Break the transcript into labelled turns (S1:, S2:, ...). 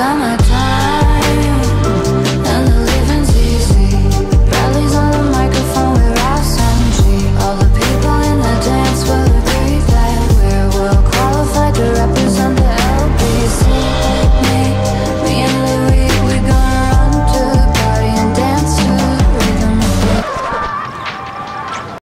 S1: summertime.